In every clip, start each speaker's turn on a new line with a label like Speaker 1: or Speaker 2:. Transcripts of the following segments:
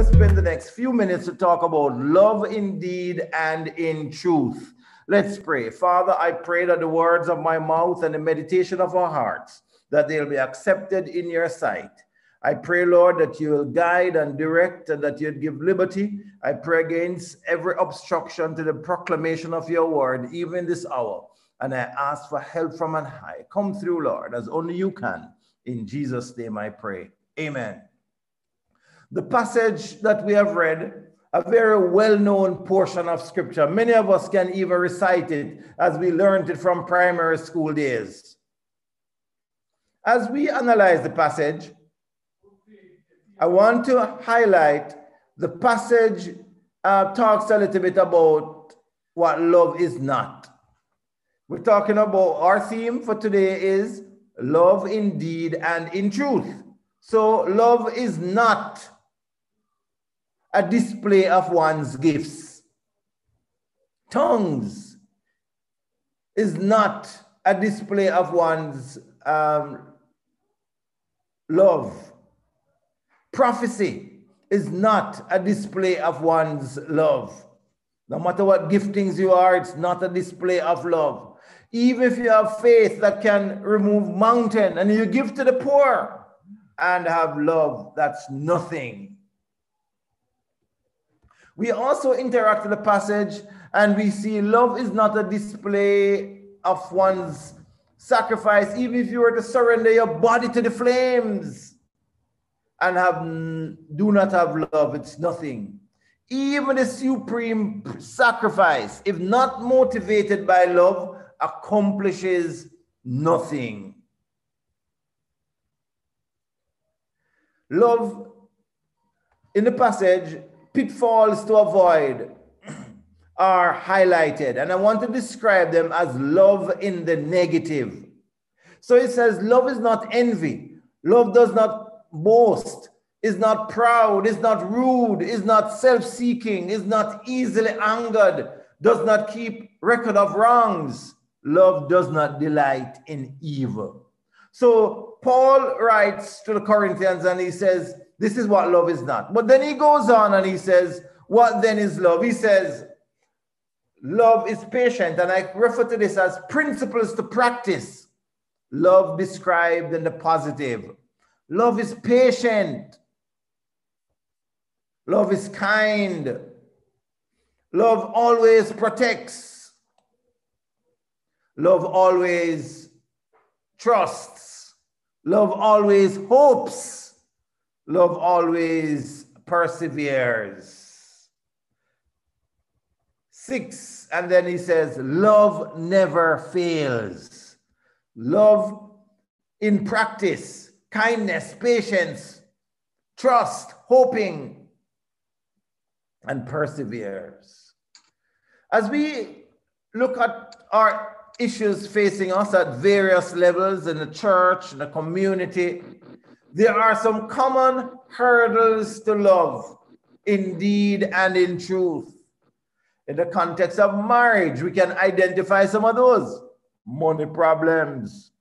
Speaker 1: to spend the next few minutes to talk about love indeed and in truth. Let's pray. Father, I pray that the words of my mouth and the meditation of our hearts, that they'll be accepted in your sight. I pray, Lord, that you will guide and direct and that you'd give liberty. I pray against every obstruction to the proclamation of your word, even this hour. And I ask for help from on high. Come through, Lord, as only you can. In Jesus' name I pray. Amen. The passage that we have read, a very well known portion of scripture. Many of us can even recite it as we learned it from primary school days. As we analyze the passage, I want to highlight the passage uh, talks a little bit about what love is not. We're talking about our theme for today is love indeed and in truth. So, love is not a display of one's gifts. Tongues is not a display of one's um, love. Prophecy is not a display of one's love. No matter what giftings you are, it's not a display of love. Even if you have faith that can remove mountain and you give to the poor and have love, that's nothing. We also interact with the passage and we see love is not a display of one's sacrifice, even if you were to surrender your body to the flames and have do not have love, it's nothing. Even the supreme sacrifice, if not motivated by love, accomplishes nothing. Love in the passage pitfalls to avoid are highlighted, and I want to describe them as love in the negative. So it says, Love is not envy, love does not boast, is not proud, is not rude, is not self seeking, is not easily angered, does not keep record of wrongs. Love does not delight in evil. So Paul writes to the Corinthians and he says, this is what love is not. But then he goes on and he says, What then is love? He says, Love is patient. And I refer to this as principles to practice. Love described in the positive. Love is patient. Love is kind. Love always protects. Love always trusts. Love always hopes. Love always perseveres. Six, and then he says, Love never fails. Love in practice, kindness, patience, trust, hoping, and perseveres. As we look at our issues facing us at various levels in the church, in the community, there are some common hurdles to love, indeed and in truth. In the context of marriage, we can identify some of those money problems,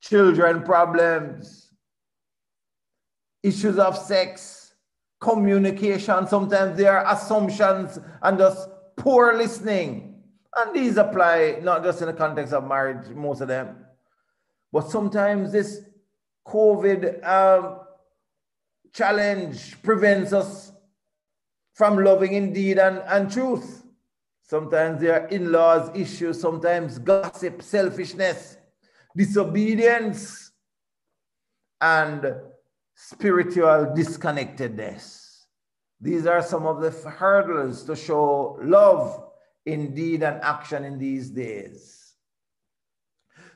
Speaker 1: children problems, issues of sex, communication. Sometimes there are assumptions and just poor listening. And these apply not just in the context of marriage, most of them, but sometimes this COVID um, challenge prevents us from loving indeed and, and truth. Sometimes there are in laws issues, sometimes gossip, selfishness, disobedience, and spiritual disconnectedness. These are some of the hurdles to show love indeed and action in these days.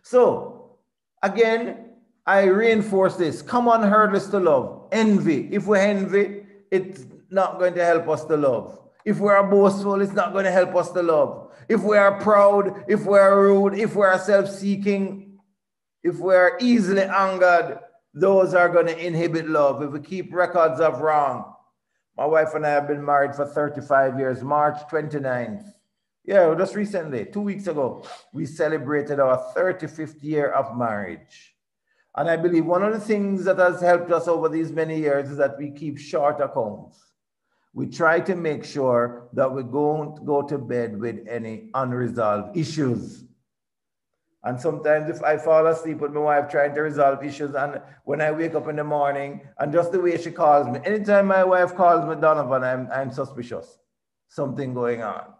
Speaker 1: So, again, I reinforce this. Come on, hurdles to love. Envy. If we envy, it's not going to help us to love. If we are boastful, it's not going to help us to love. If we are proud, if we are rude, if we are self seeking, if we are easily angered, those are going to inhibit love. If we keep records of wrong. My wife and I have been married for 35 years, March 29th. Yeah, just recently, two weeks ago, we celebrated our 35th year of marriage. And I believe one of the things that has helped us over these many years is that we keep short accounts. We try to make sure that we don't go to bed with any unresolved issues. And sometimes if I fall asleep with my wife trying to resolve issues, and when I wake up in the morning, and just the way she calls me, anytime my wife calls me Donovan, I'm, I'm suspicious. Something going on.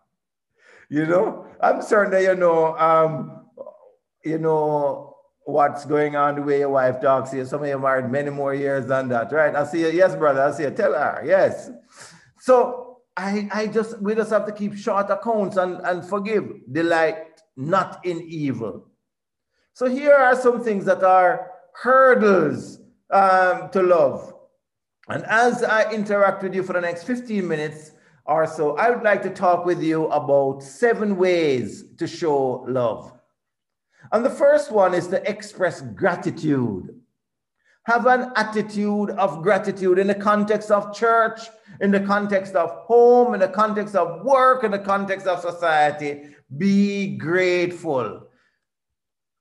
Speaker 1: You know, I'm certain that you know, um, you know what's going on the way your wife talks to you. Some of you married many more years than that, right? I see you, yes, brother. I see you. Tell her, yes. So I, I just we just have to keep short accounts and, and forgive, delight not in evil. So here are some things that are hurdles um, to love. And as I interact with you for the next 15 minutes or so, I would like to talk with you about seven ways to show love. And the first one is to express gratitude. Have an attitude of gratitude in the context of church, in the context of home, in the context of work, in the context of society. Be grateful.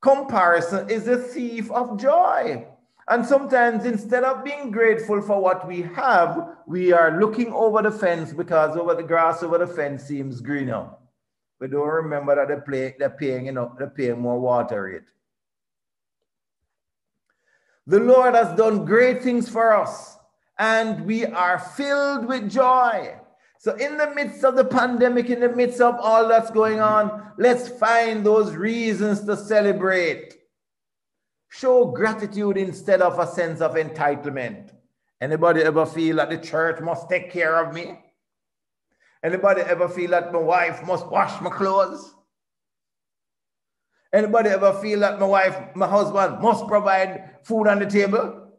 Speaker 1: Comparison is a thief of joy. And sometimes instead of being grateful for what we have, we are looking over the fence because over the grass over the fence seems greener. We don't remember that they play, they're paying, you know, they're paying more water rate. The Lord has done great things for us, and we are filled with joy. So, in the midst of the pandemic, in the midst of all that's going on, let's find those reasons to celebrate. Show gratitude instead of a sense of entitlement. Anybody ever feel that the church must take care of me? Anybody ever feel that my wife must wash my clothes? Anybody ever feel that my wife, my husband must provide food on the table?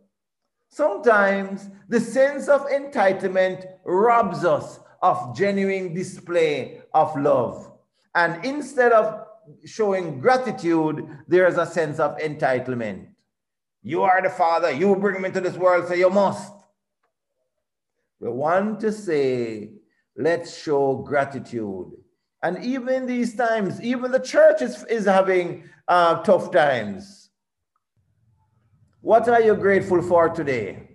Speaker 1: Sometimes the sense of entitlement robs us of genuine display of love. And instead of showing gratitude, there's a sense of entitlement. You are the father, you bring me into this world, so you must. We want to say, let's show gratitude. And even in these times, even the church is, is having uh, tough times. What are you grateful for today?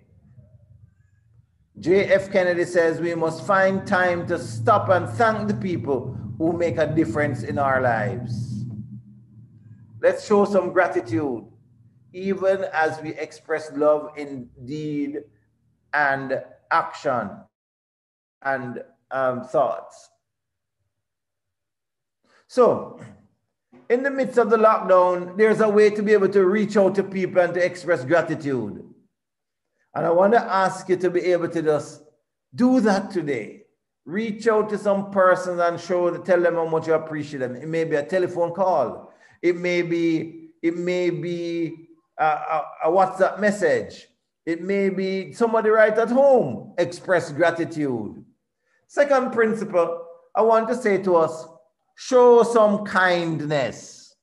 Speaker 1: J.F. Kennedy says we must find time to stop and thank the people who make a difference in our lives. Let's show some gratitude, even as we express love in deed and action and um, thoughts. So, in the midst of the lockdown, there's a way to be able to reach out to people and to express gratitude. And I want to ask you to be able to just do that today. Reach out to some persons and show, tell them how much you appreciate them. It may be a telephone call. It may be, it may be a, a, a WhatsApp message. It may be somebody right at home express gratitude. Second principle, I want to say to us show some kindness.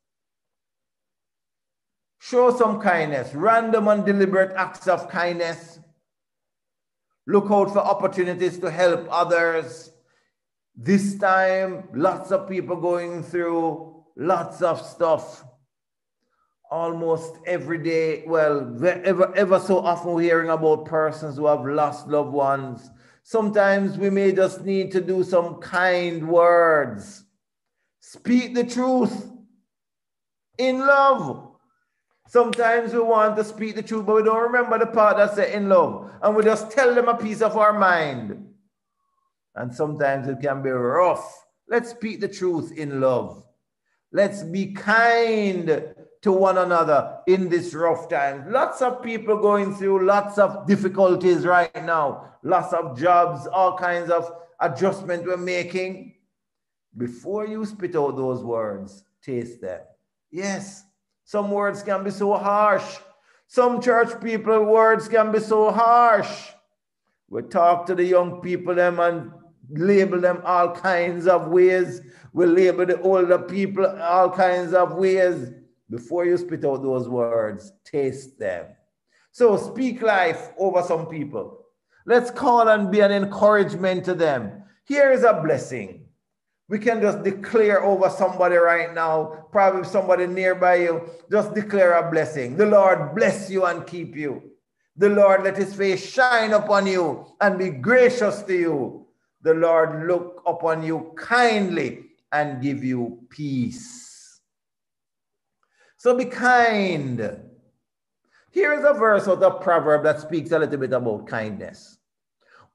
Speaker 1: Show some kindness, random and deliberate acts of kindness. Look out for opportunities to help others. This time, lots of people going through lots of stuff. Almost every day, well, ever, ever so often, we're hearing about persons who have lost loved ones. Sometimes we may just need to do some kind words Speak the truth in love. Sometimes we want to speak the truth, but we don't remember the part that said in love. And we just tell them a piece of our mind. And sometimes it can be rough. Let's speak the truth in love. Let's be kind to one another in this rough time. Lots of people going through lots of difficulties right now, lots of jobs, all kinds of adjustment we're making. Before you spit out those words, taste them. Yes, some words can be so harsh. Some church people words can be so harsh. We talk to the young people them and label them all kinds of ways. We label the older people all kinds of ways. Before you spit out those words, taste them. So speak life over some people. Let's call and be an encouragement to them. Here is a blessing. We can just declare over somebody right now, probably somebody nearby you, just declare a blessing. The Lord bless you and keep you. The Lord let his face shine upon you and be gracious to you. The Lord look upon you kindly and give you peace. So be kind. Here is a verse of the proverb that speaks a little bit about kindness.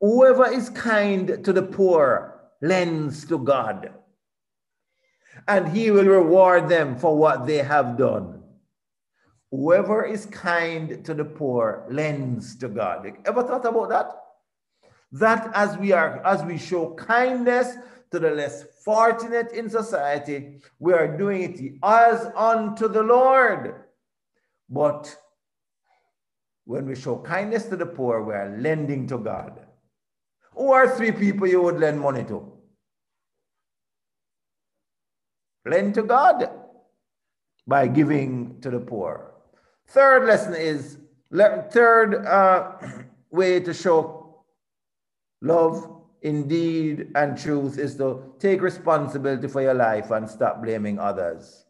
Speaker 1: Whoever is kind to the poor lends to God, and he will reward them for what they have done. Whoever is kind to the poor lends to God. Ever thought about that? That as we are, as we show kindness to the less fortunate in society, we are doing it as unto the Lord. But when we show kindness to the poor, we are lending to God. Who are three people you would lend money to? Lend to God by giving to the poor. Third lesson is third uh, way to show love indeed and truth is to take responsibility for your life and stop blaming others.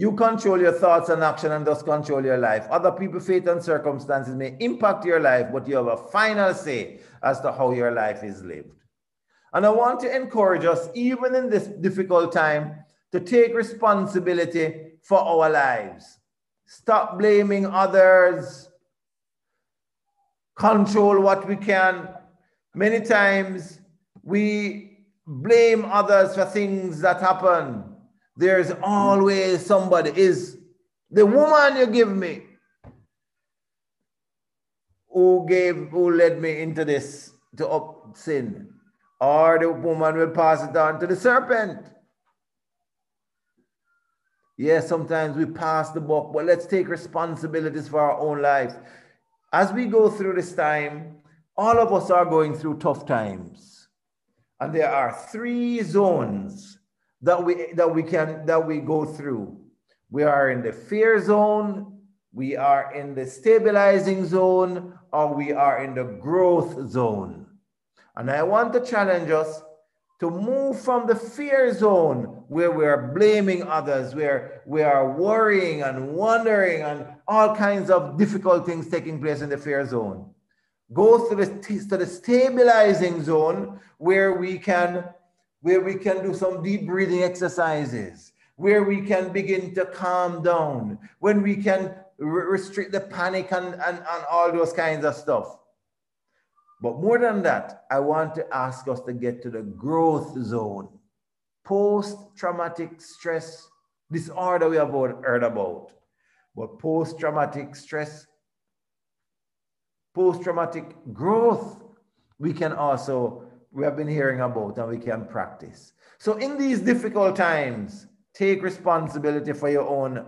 Speaker 1: You control your thoughts and action and thus control your life. Other people's fate and circumstances may impact your life, but you have a final say as to how your life is lived. And I want to encourage us, even in this difficult time, to take responsibility for our lives. Stop blaming others. Control what we can. Many times we blame others for things that happen there's always somebody. Is the woman you give me who gave, who led me into this to up sin, or the woman will pass it on to the serpent. Yes, sometimes we pass the buck, but let's take responsibilities for our own life. As we go through this time, all of us are going through tough times. And there are three zones that we that we can that we go through. We are in the fear zone, we are in the stabilizing zone, or we are in the growth zone. And I want to challenge us to move from the fear zone where we are blaming others, where we are worrying and wondering and all kinds of difficult things taking place in the fear zone. Go to the, to the stabilizing zone where we can where we can do some deep breathing exercises, where we can begin to calm down, when we can re restrict the panic and, and, and all those kinds of stuff. But more than that, I want to ask us to get to the growth zone. Post traumatic stress disorder, we have heard about. But post traumatic stress, post traumatic growth, we can also we have been hearing about and we can practice. So, in these difficult times, take responsibility for your own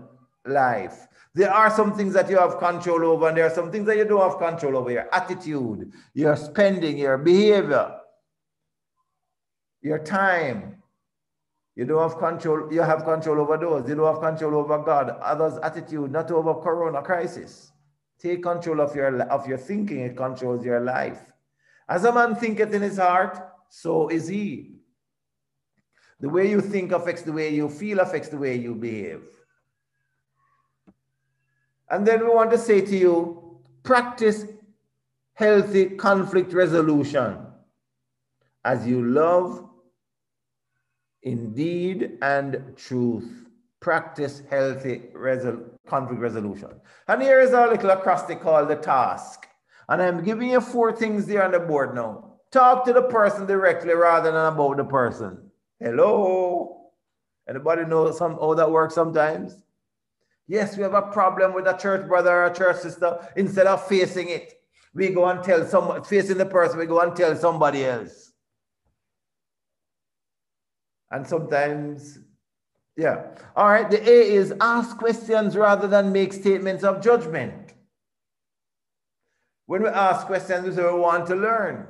Speaker 1: life. There are some things that you have control over, and there are some things that you don't have control over your attitude, your spending, your behavior, your time. You don't have control, you have control over those. You don't have control over God, others' attitude, not over corona crisis. Take control of your of your thinking, it controls your life. As a man thinketh in his heart, so is he. The way you think affects the way you feel, affects the way you behave. And then we want to say to you practice healthy conflict resolution as you love indeed and truth. Practice healthy resol- conflict resolution. And here is our little acrostic called the task. And I'm giving you four things there on the board now. Talk to the person directly rather than about the person. Hello? Anybody know some how that works sometimes? Yes, we have a problem with a church brother or a church sister. Instead of facing it, we go and tell someone, facing the person, we go and tell somebody else. And sometimes, yeah. All right, the A is ask questions rather than make statements of judgment. When we ask questions, we say we want to learn.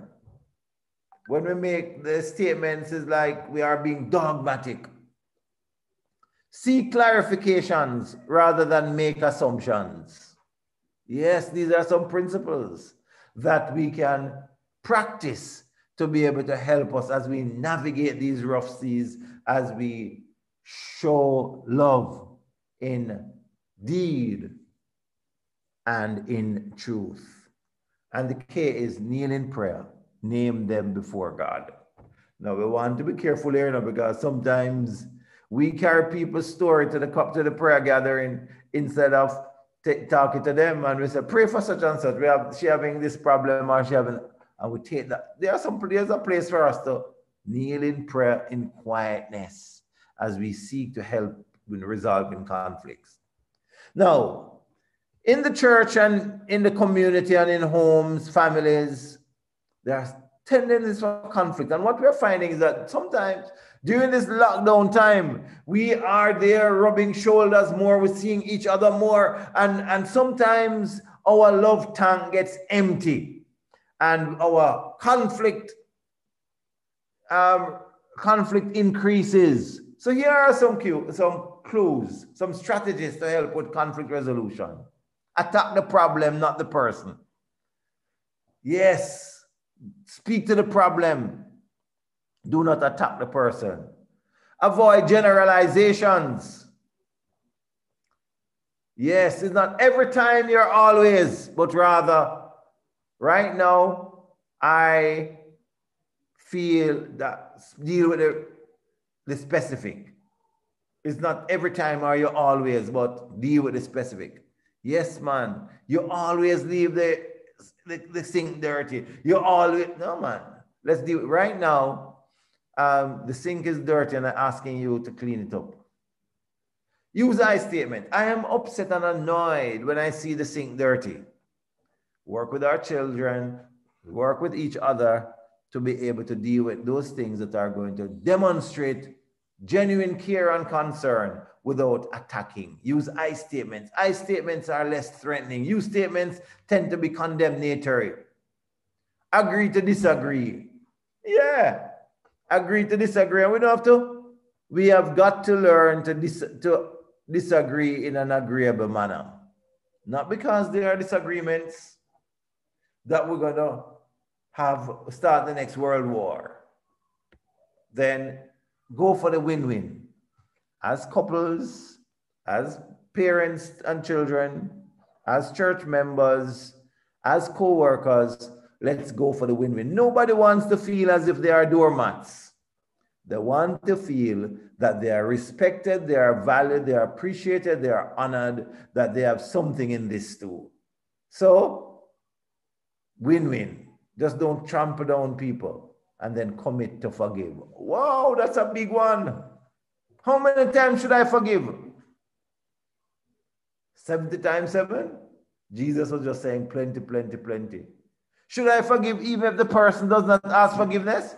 Speaker 1: When we make the statements, it's like we are being dogmatic. Seek clarifications rather than make assumptions. Yes, these are some principles that we can practice to to be able to help us as we navigate these rough seas, as we show love in deed and in truth. And the K is kneel in prayer, name them before God. Now we want to be careful here now because sometimes we carry people's story to the cup to the prayer gathering instead of talking to them and we say, pray for such and such. We have she having this problem or she having and we take that. There are some there's a place for us to kneel in prayer in quietness as we seek to help in resolving conflicts. Now, in the church and in the community and in homes, families, there are tendencies for conflict. And what we're finding is that sometimes during this lockdown time, we are there rubbing shoulders more, we're seeing each other more, and, and sometimes our love tank gets empty and our conflict um, conflict increases. So here are some, cue, some clues, some strategies to help with conflict resolution. Attack the problem, not the person. Yes, speak to the problem. Do not attack the person. Avoid generalizations. Yes, it's not every time you're always, but rather, right now, I feel that deal with the, the specific. It's not every time are you always, but deal with the specific. Yes, man. You always leave the, the, the sink dirty. You always, no, man. Let's do it right now. Um, the sink is dirty and I'm asking you to clean it up. Use I statement. I am upset and annoyed when I see the sink dirty. Work with our children, work with each other to be able to deal with those things that are going to demonstrate genuine care and concern without attacking. Use I statements. I statements are less threatening. You statements tend to be condemnatory. Agree to disagree. Yeah. Agree to disagree. And we don't have to. We have got to learn to, dis- to disagree in an agreeable manner. Not because there are disagreements that we're going to have start the next world war. Then go for the win-win. As couples, as parents and children, as church members, as co-workers, let's go for the win-win. Nobody wants to feel as if they are doormats. They want to feel that they are respected, they are valued, they are appreciated, they are honored, that they have something in this too. So, win-win. Just don't trample down people and then commit to forgive. Wow, that's a big one. How many times should I forgive? 70 times 7? Jesus was just saying plenty, plenty, plenty. Should I forgive even if the person does not ask forgiveness?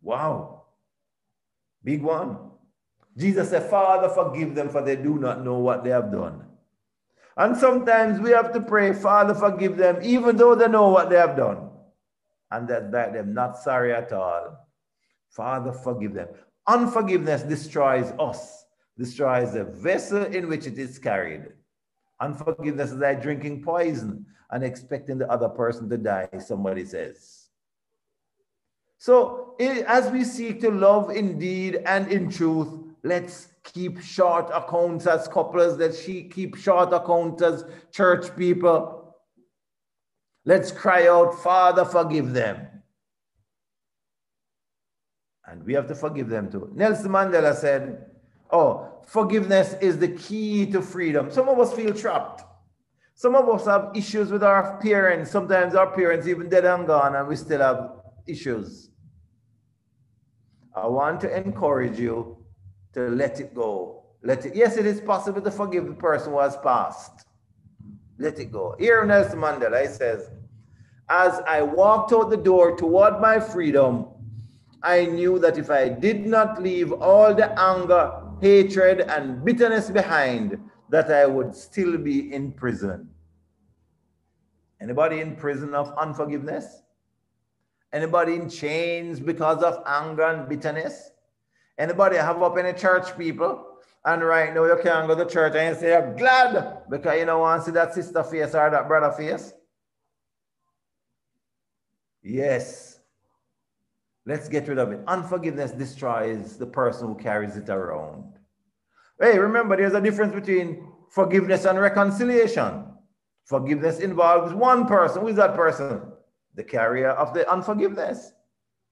Speaker 1: Wow. Big one. Jesus said, Father, forgive them for they do not know what they have done. And sometimes we have to pray, Father, forgive them, even though they know what they have done and that, they're not sorry at all. Father, forgive them. Unforgiveness destroys us, destroys the vessel in which it is carried. Unforgiveness is like drinking poison and expecting the other person to die, somebody says. So, as we seek to love in deed and in truth, let's keep short accounts as couples, let's keep short accounts as church people, Let's cry out, Father, forgive them. And we have to forgive them too. Nelson Mandela said, Oh, forgiveness is the key to freedom. Some of us feel trapped. Some of us have issues with our parents. Sometimes our parents even dead and gone, and we still have issues. I want to encourage you to let it go. Let it. Yes, it is possible to forgive the person who has passed. Let it go. Here Nelson Mandela, says, as I walked out the door toward my freedom, I knew that if I did not leave all the anger, hatred, and bitterness behind, that I would still be in prison. Anybody in prison of unforgiveness? Anybody in chains because of anger and bitterness? Anybody have up any church people? And right now you can't go to church and say you're glad because you don't want to see that sister face or that brother face. Yes, Let's get rid of it. Unforgiveness destroys the person who carries it around. Hey, remember, there's a difference between forgiveness and reconciliation. Forgiveness involves one person. Who is that person? The carrier of the unforgiveness.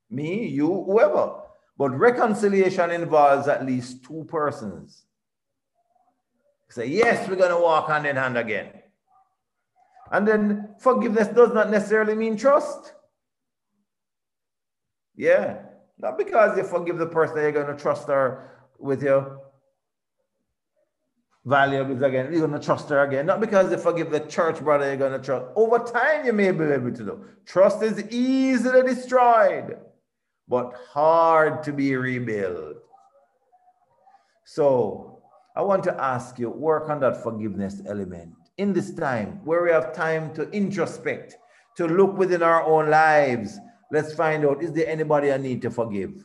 Speaker 1: Me, you, whoever. But reconciliation involves at least two persons. Say, yes, we're going to walk hand in hand again. And then forgiveness does not necessarily mean trust. Yeah. Not because you forgive the person you're going to trust her with your valuables again. You're going to trust her again. Not because you forgive the church brother you're going to trust. Over time, you may be able to do. Trust is easily destroyed, but hard to be rebuilt. So I want to ask you, work on that forgiveness element. In this time where we have time to introspect, to look within our own lives, Let's find out, is there anybody I need to forgive?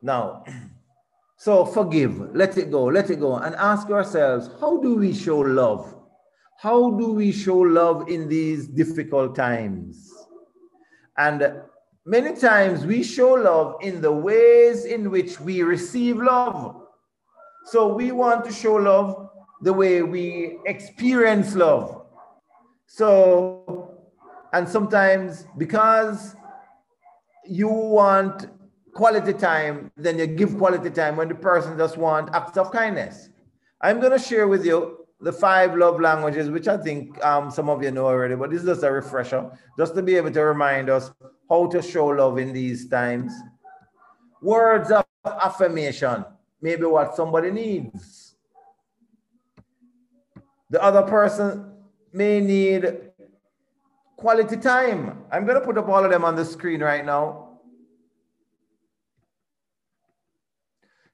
Speaker 1: Now, so forgive, let it go, let it go, and ask ourselves, how do we show love? How do we show love in these difficult times? And many times we show love in the ways in which we receive love. So we want to show love the way we experience love. So and sometimes because you want quality time, then you give quality time when the person just want acts of kindness. I'm going to share with you the five love languages, which I think um, some of you know already, but this is just a refresher, just to be able to remind us how to show love in these times. Words of affirmation, maybe what somebody needs. The other person may need Quality time. I'm going to put up all of them on the screen right now.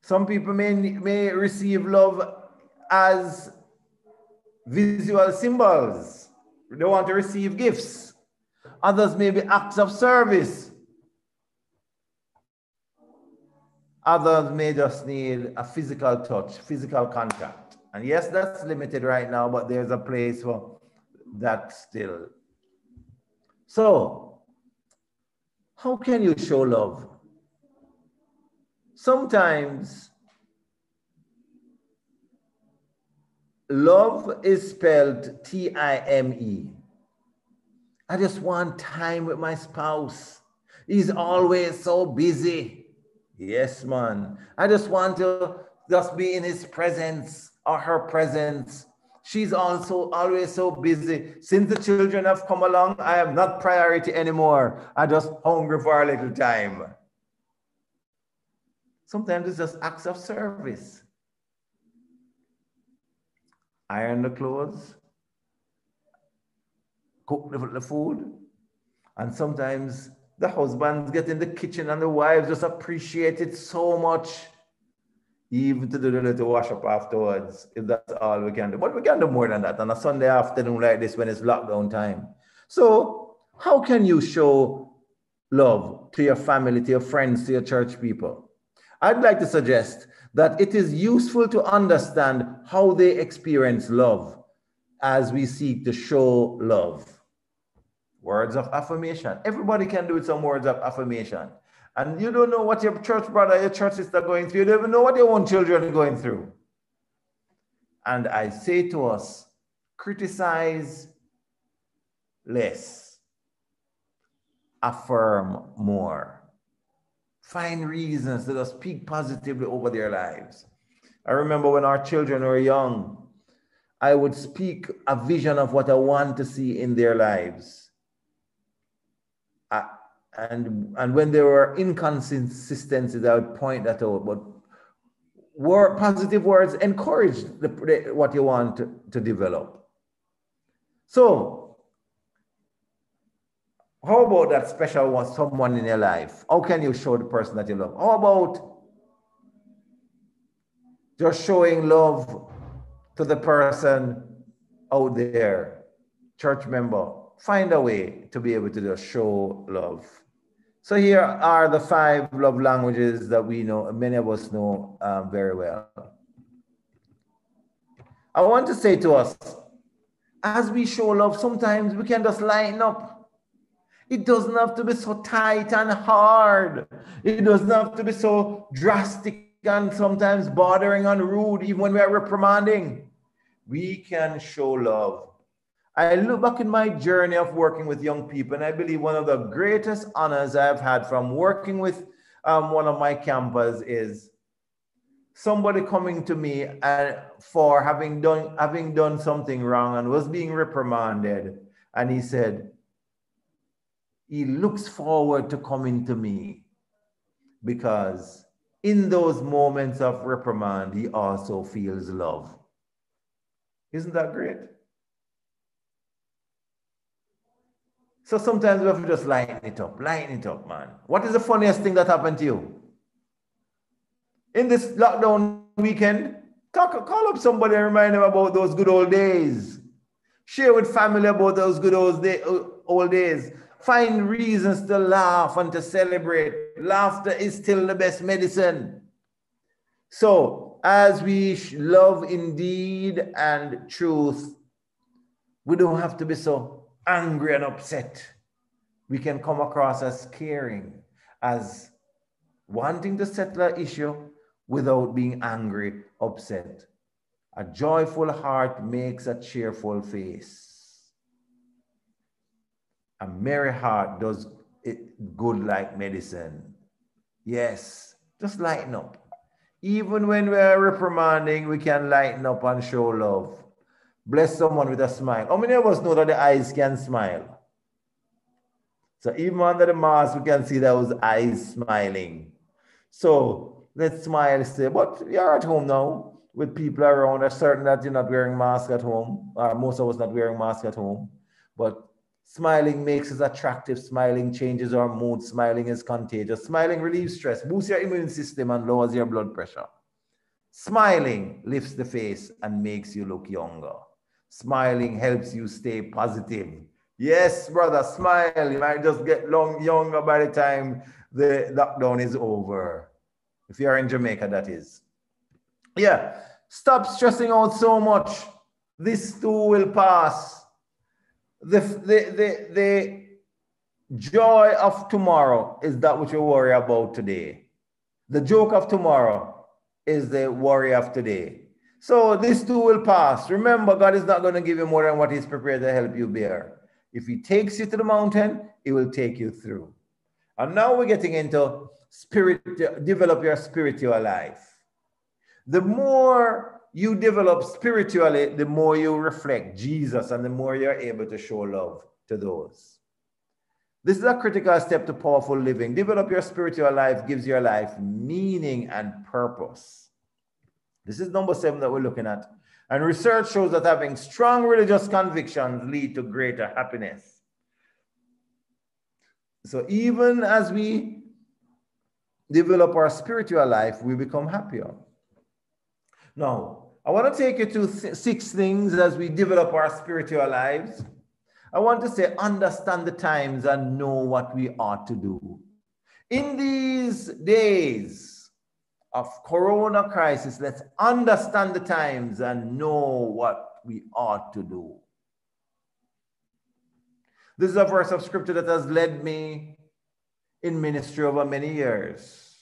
Speaker 1: Some people may, may receive love as visual symbols. They want to receive gifts. Others may be acts of service. Others may just need a physical touch, physical contact. And yes, that's limited right now, but there's a place for that still. So, how can you show love? Sometimes love is spelled T I M E. I just want time with my spouse. He's always so busy. Yes, man. I just want to just be in his presence or her presence She's also always so busy. Since the children have come along, I am not priority anymore. I just hungry for a little time. Sometimes it's just acts of service. Iron the clothes, cook the food, and sometimes the husbands get in the kitchen and the wives just appreciate it so much even to do the little wash up afterwards, if that's all we can do. But we can do more than that on a Sunday afternoon like this when it's lockdown time. So, how can you show love to your family, to your friends, to your church people? I'd like to suggest that it is useful to understand how they experience love as we seek to show love. Words of affirmation. Everybody can do it some words of affirmation and you don't know what your church brother, your church sister going through. You don't even know what your own children are going through. And I say to us, criticize less, affirm more. Find reasons to speak positively over their lives. I remember when our children were young, I would speak a vision of what I want to see in their lives. And and when there were inconsistencies, I would point that out. But word, positive words encourage the, the, what you want to, to develop. So, how about that special one, someone in your life? How can you show the person that you love? How about just showing love to the person out there, church member? Find a way to be able to just show love. So here are the five love languages that we know, many of us know um, very well. I want to say to us, as we show love, sometimes we can just lighten up. It doesn't have to be so tight and hard. It doesn't have to be so drastic and sometimes bothering and rude, even when we are reprimanding. We can show love. I look back in my journey of working with young people, and I believe one of the greatest honors I've had from working with um, one of my campers is somebody coming to me and for having done having done something wrong and was being reprimanded. And he said he looks forward to coming to me because in those moments of reprimand he also feels love. Isn't that great so sometimes we have to just lighten it up lighten it up man what is the funniest thing that happened to you in this lockdown weekend, talk, call up somebody and remind them about those good old days. Share with family about those good old, day, old days. Find reasons to laugh and to celebrate. Laughter is still the best medicine. So, as we love indeed and truth, we don't have to be so angry and upset. We can come across as caring, as wanting to settle an issue, without being angry, upset. A joyful heart makes a cheerful face. A merry heart does it good like medicine. Yes, just lighten up. Even when we are reprimanding, we can lighten up and show love. Bless someone with a smile. How many of us know that the eyes can smile? So even under the mask, we can see those eyes smiling. So let's smile. But you're at home now with people around. I'm certain that you're not wearing mask at home. Or most of us not wearing mask at home. But smiling makes us attractive. Smiling changes our mood. Smiling is contagious. Smiling relieves stress, boosts your immune system, and lowers your blood pressure. Smiling lifts the face and makes you look younger. Smiling helps you stay positive. Yes, brother, smile. You might just get long younger by the time the lockdown is over. If you are in Jamaica, that is. Yeah, stop stressing out so much. This too will pass. The, the, the, the joy of tomorrow is that which you worry about today. The joke of tomorrow is the worry of today. So this too will pass. Remember, God is not going to give you more than what He's prepared to help you bear. If He takes you to the mountain, He will take you through. And now we're getting into spirit, develop your spiritual life. The more you develop spiritually, the more you reflect Jesus and the more you're able to show love to those. This is a critical step to powerful living. Develop your spiritual life gives your life meaning and purpose. This is number seven that we're looking at. And research shows that having strong religious convictions lead to greater happiness. So even as we develop our spiritual life, we become happier. Now, I want to take you to six things as we develop our spiritual lives. I want to say, understand the times and know what we ought to do. In these days of corona crisis, let's understand the times and know what we ought to do. This is a verse of scripture that has led me in ministry over many years,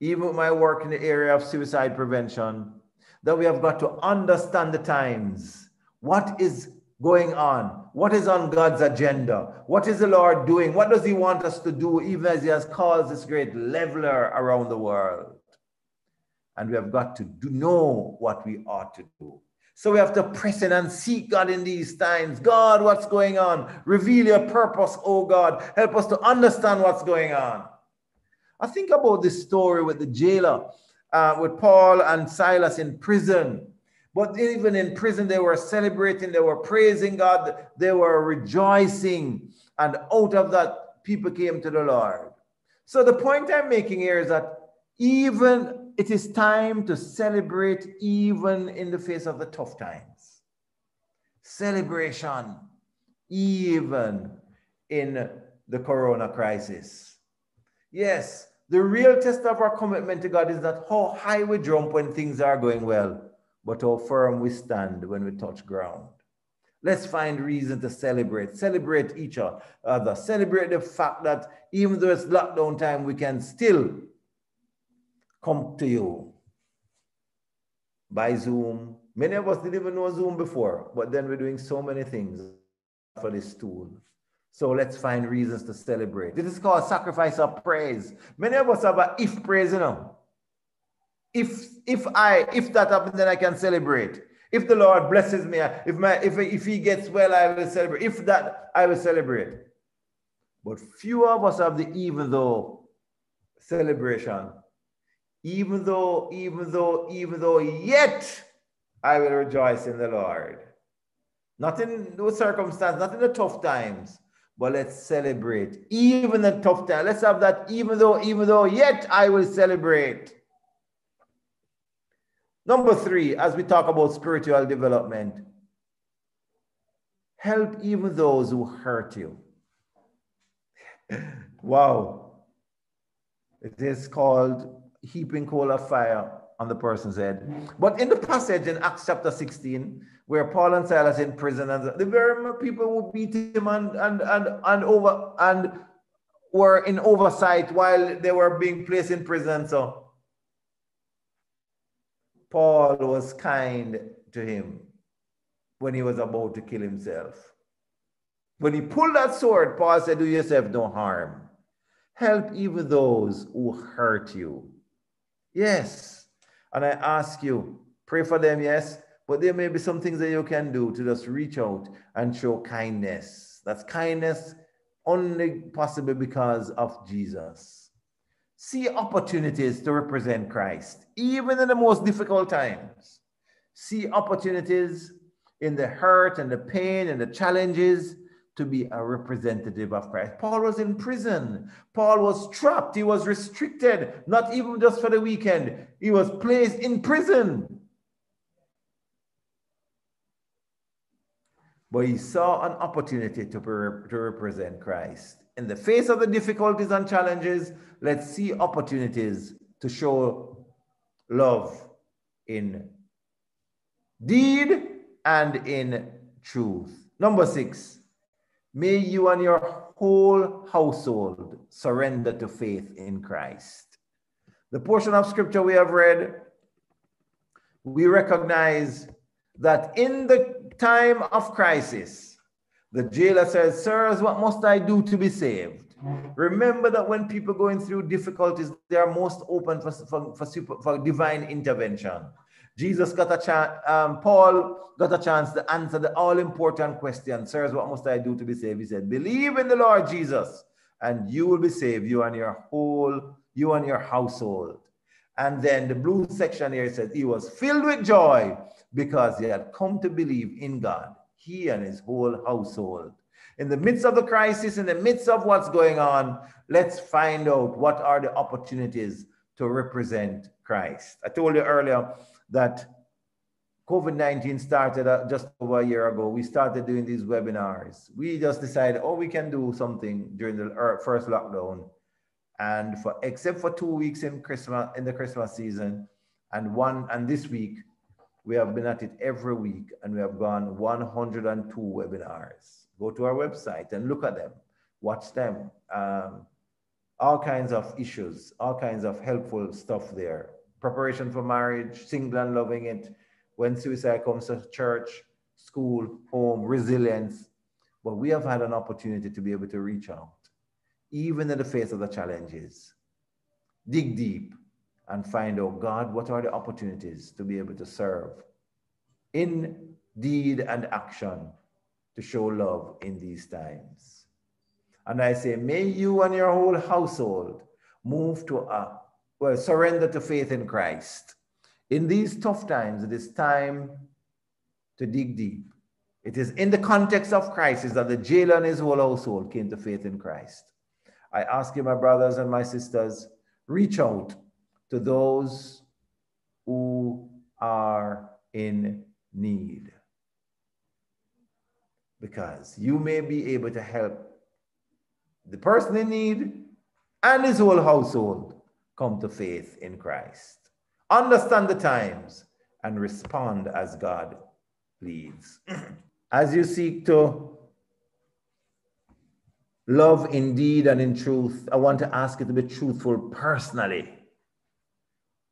Speaker 1: even with my work in the area of suicide prevention, that we have got to understand the times. What is going on? What is on God's agenda? What is the Lord doing? What does He want us to do, even as He has caused this great leveler around the world? And we have got to do, know what we ought to do. So we have to press in and seek God in these times. God, what's going on? Reveal your purpose, oh God. Help us to understand what's going on. I think about this story with the jailer, uh, with Paul and Silas in prison. But even in prison, they were celebrating, they were praising God, they were rejoicing. And out of that, people came to the Lord. So the point I'm making here is that even it is time to celebrate even in the face of the tough times. Celebration, even in the corona crisis. Yes, the real test of our commitment to God is not how high we jump when things are going well, but how firm we stand when we touch ground. Let's find reason to celebrate. Celebrate each other. Celebrate the fact that even though it's lockdown time, we can still come to you by Zoom. Many of us didn't even know Zoom before, but then we're doing so many things for this tool. So let's find reasons to celebrate. This is called sacrifice of praise. Many of us have a if praise, you know. If if I if that happens, then I can celebrate. If the Lord blesses me, if my if if he gets well, I will celebrate. If that, I will celebrate. But few of us have the even though celebration. Even though, even though, even though, yet I will rejoice in the Lord. Not in those circumstances, not in the tough times, but let's celebrate. Even the tough time. Let's have that even though, even though, yet I will celebrate. Number three, as we talk about spiritual development, help even those who hurt you. wow. It is called heaping coal of fire on the person's head. But in the passage in Acts chapter 16, where Paul and Silas in prison, and the very people who beat him and, and, and, and, over, and were in oversight while they were being placed in prison. So Paul was kind to him when he was about to kill himself. When he pulled that sword, Paul said, Do yourself no harm. Help even those who hurt you. Yes. And I ask you, pray for them, yes. But there may be some things that you can do to just reach out and show kindness. That's kindness only possible because of Jesus. See opportunities to represent Christ, even in the most difficult times. See opportunities in the hurt and the pain and the challenges to be a representative of Christ. Paul was in prison. Paul was trapped. He was restricted, not even just for the weekend. He was placed in prison. But he saw an opportunity to, to represent Christ. In the face of the difficulties and challenges, let's see opportunities to show love in deed and in truth. Number six, May you and your whole household surrender to faith in Christ. The portion of scripture we have read, we recognize that in the time of crisis, the jailer says, Sirs, what must I do to be saved? Remember that when people going through difficulties, they are most open for, for, for, super, for divine intervention. Jesus got a chance, um, Paul got a chance to answer the all important question Sirs, what must I do to be saved? He said, Believe in the Lord Jesus, and you will be saved, you and your whole, you and your household. And then the blue section here says, He was filled with joy because he had come to believe in God, he and his whole household. In the midst of the crisis, in the midst of what's going on, let's find out what are the opportunities to represent Christ. I told you earlier that COVID 19 started uh, just over a year ago. We started doing these webinars. We just decided, oh, we can do something during the er, first lockdown. And for except for two weeks in Christmas in the Christmas season, and one and this week, we have been at it every week and we have gone 102 webinars. Go to our website and look at them, watch them. Um, all kinds of issues, all kinds of helpful stuff there preparation for marriage, single and loving it, when suicide comes to church, school, home, resilience. But we have had an opportunity to be able to reach out, even in the face of the challenges. Dig deep and find out, God, what are the opportunities to be able to serve in deed and action to show love in these times. And I say, may you and your whole household move to a well, surrender to faith in Christ. In these tough times, it is time to dig deep. It is in the context of crisis that the jailer and his whole household came to faith in Christ. I ask you, my brothers and my sisters, reach out to those who are in need. Because you may be able to help the person in need and his whole household come to faith in Christ. Understand the times and respond as God leads. as you seek to love indeed and in truth, I want to ask you to be truthful personally.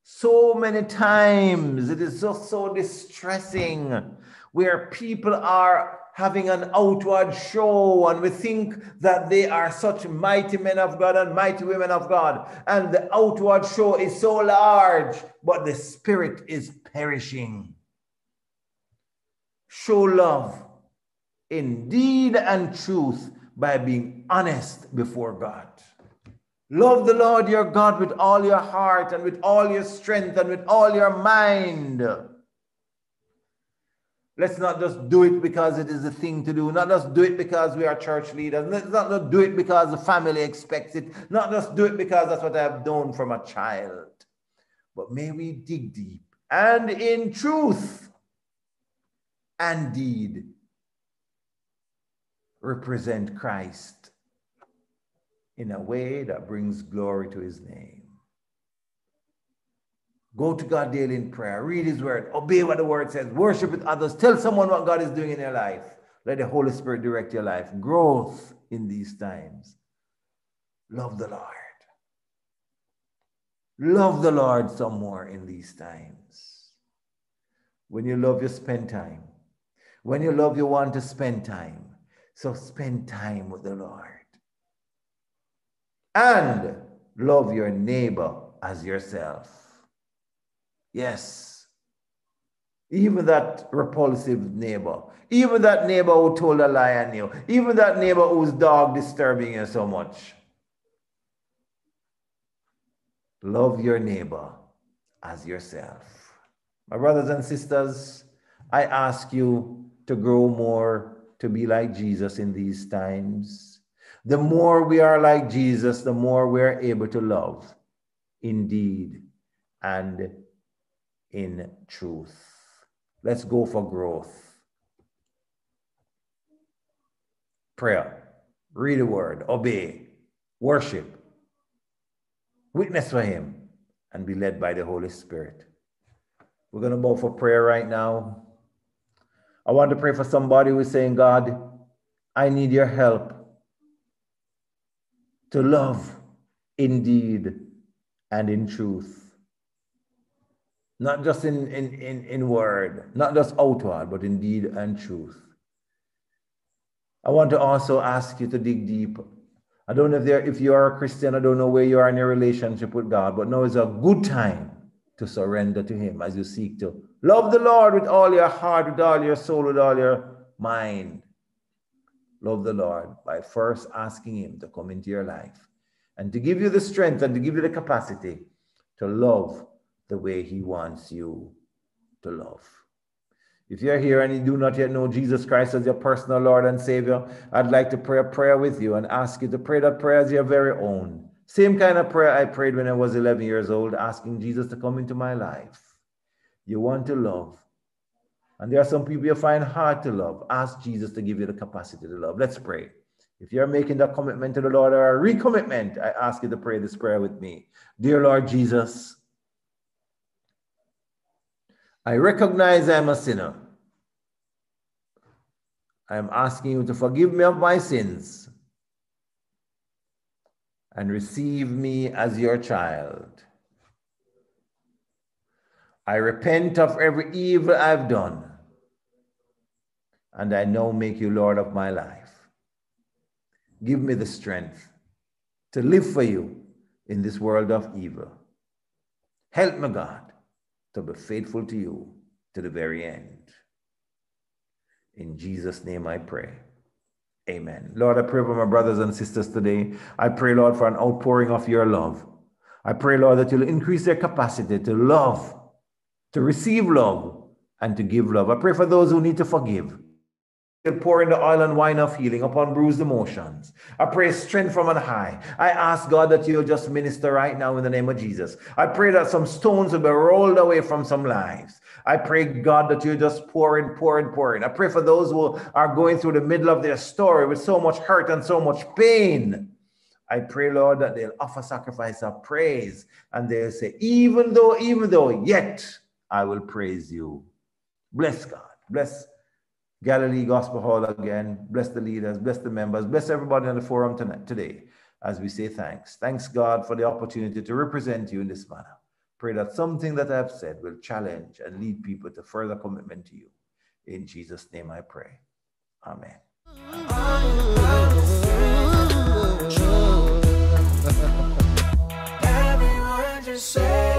Speaker 1: So many times it is just so distressing where people are having an outward show and we think that they are such mighty men of God and mighty women of God. And the outward show is so large, but the spirit is perishing. Show love in deed and truth by being honest before God. Love the Lord your God with all your heart and with all your strength and with all your mind. Let's not just do it because it is a thing to do. Not just do it because we are church leaders. Let's not just do it because the family expects it. Not just do it because that's what I've done from a child. But may we dig deep and in truth and deed represent Christ in a way that brings glory to his name. Go to God daily in prayer, read his word, obey what the word says, worship with others, tell someone what God is doing in your life. Let the Holy Spirit direct your life. Growth in these times. Love the Lord. Love the Lord some more in these times. When you love, you spend time. When you love, you want to spend time. So spend time with the Lord. And love your neighbor as yourself. Yes. Even that repulsive neighbor, even that neighbor who told a lie on you, even that neighbor whose dog disturbing you so much. Love your neighbor as yourself. My brothers and sisters, I ask you to grow more to be like Jesus in these times. The more we are like Jesus, the more we're able to love indeed and in truth. Let's go for growth. Prayer, read the word, obey, worship, witness for Him, and be led by the Holy Spirit. We're going to bow for prayer right now. I want to pray for somebody who is saying, God, I need your help to love indeed and in truth. Not just in, in, in, in word, not just outward, but in deed and truth. I want to also ask you to dig deep. I don't know if, there, if you are a Christian, I don't know where you are in your relationship with God, but now is a good time to surrender to Him as you seek to love the Lord with all your heart, with all your soul, with all your mind. Love the Lord by first asking Him to come into your life and to give you the strength and to give you the capacity to love the way He wants you to love. If you're here and you do not yet know Jesus Christ as your personal Lord and Savior, I'd like to pray a prayer with you and ask you to pray that prayer as your very own. Same kind of prayer I prayed when I was 11 years old, asking Jesus to come into my life. You want to love. And there are some people you find hard to love. Ask Jesus to give you the capacity to love. Let's pray. If you're making that commitment to the Lord or a recommitment, I ask you to pray this prayer with me. Dear Lord Jesus, I recognize I'm a sinner. I am asking you to forgive me of my sins and receive me as your child. I repent of every evil I've done, and I now make you Lord of my life. Give me the strength to live for you in this world of evil. Help me, God, to be faithful to you to the very end. In Jesus' name I pray. Amen. Lord, I pray for my brothers and sisters today. I pray, Lord, for an outpouring of your love. I pray, Lord, that you'll increase their capacity to love, to receive love, and to give love. I pray for those who need to forgive pour in the oil and wine of healing upon bruised emotions. I pray strength from on high. I ask God that you'll just minister right now in the name of Jesus. I pray that some stones will be rolled away from some lives. I pray, God, that you just pour in, pour in, pour in. I pray for those who are going through the middle of their story with so much hurt and so much pain. I pray, Lord, that they'll offer sacrifice of praise and they'll say, even though, even though, yet I will praise you. Bless God. Bless Galilee Gospel Hall again. Bless the leaders, bless the members, bless everybody on the forum tonight, today as we say thanks. Thanks, God, for the opportunity to represent you in this manner. Pray that something that I've said will challenge and lead people to further commitment to you. In Jesus' name I pray. Amen. Say